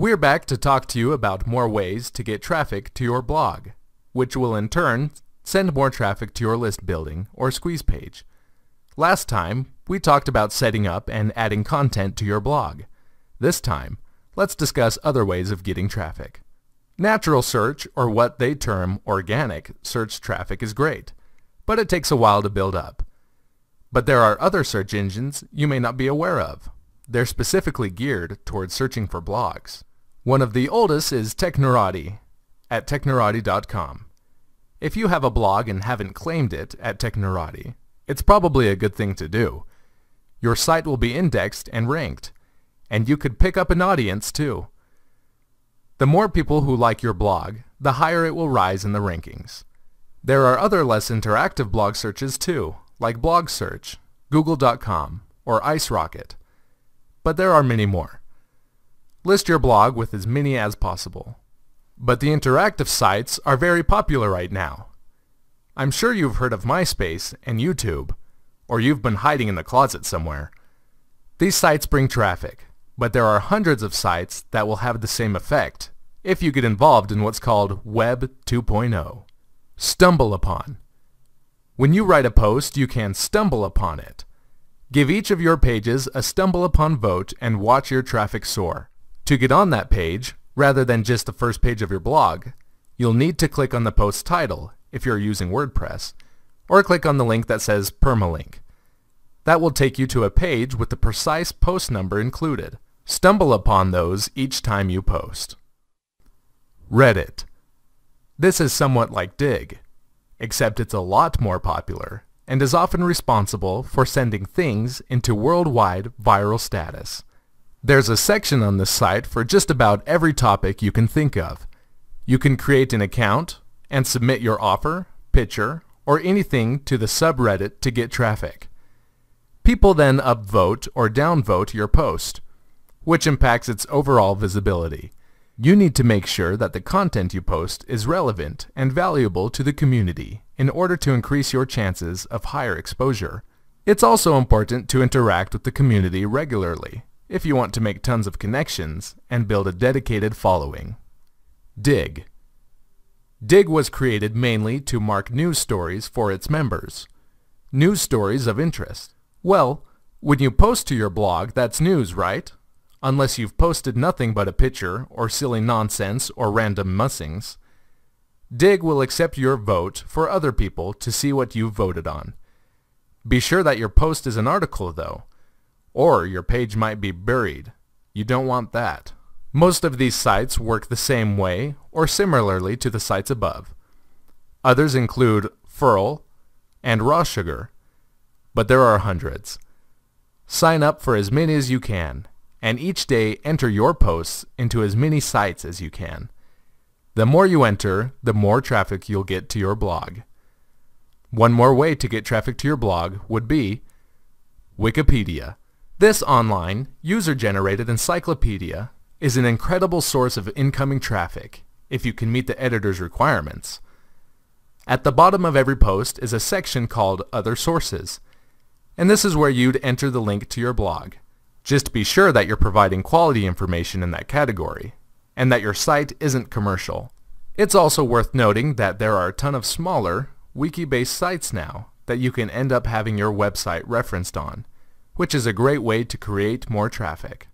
We're back to talk to you about more ways to get traffic to your blog, which will in turn send more traffic to your list building or squeeze page. Last time, we talked about setting up and adding content to your blog. This time, let's discuss other ways of getting traffic. Natural search, or what they term organic search traffic is great, but it takes a while to build up. But there are other search engines you may not be aware of. They're specifically geared towards searching for blogs. One of the oldest is Technorati at technorati.com. If you have a blog and haven't claimed it at Technorati, it's probably a good thing to do. Your site will be indexed and ranked, and you could pick up an audience too. The more people who like your blog, the higher it will rise in the rankings. There are other less interactive blog searches too, like Blog Search, Google.com, or IceRocket. But there are many more. List your blog with as many as possible. But the interactive sites are very popular right now. I'm sure you've heard of MySpace and YouTube, or you've been hiding in the closet somewhere. These sites bring traffic, but there are hundreds of sites that will have the same effect if you get involved in what's called Web 2.0. Stumble upon. When you write a post, you can stumble upon it. Give each of your pages a stumble upon vote and watch your traffic soar. To get on that page, rather than just the first page of your blog, you'll need to click on the post title if you're using WordPress, or click on the link that says permalink. That will take you to a page with the precise post number included. Stumble upon those each time you post. Reddit. This is somewhat like Digg, except it's a lot more popular and is often responsible for sending things into worldwide viral status. There's a section on this site for just about every topic you can think of. You can create an account and submit your offer, picture, or anything to the subreddit to get traffic. People then upvote or downvote your post, which impacts its overall visibility. You need to make sure that the content you post is relevant and valuable to the community in order to increase your chances of higher exposure. It's also important to interact with the community regularly if you want to make tons of connections and build a dedicated following. Digg Digg was created mainly to mark news stories for its members. News stories of interest. Well, when you post to your blog, that's news, right? unless you've posted nothing but a picture or silly nonsense or random mussings. Digg will accept your vote for other people to see what you've voted on. Be sure that your post is an article though, or your page might be buried. You don't want that. Most of these sites work the same way or similarly to the sites above. Others include Furl and Raw Sugar, but there are hundreds. Sign up for as many as you can and each day enter your posts into as many sites as you can. The more you enter, the more traffic you'll get to your blog. One more way to get traffic to your blog would be Wikipedia. This online, user-generated encyclopedia is an incredible source of incoming traffic if you can meet the editor's requirements. At the bottom of every post is a section called Other Sources, and this is where you'd enter the link to your blog. Just be sure that you're providing quality information in that category, and that your site isn't commercial. It's also worth noting that there are a ton of smaller, wiki-based sites now that you can end up having your website referenced on, which is a great way to create more traffic.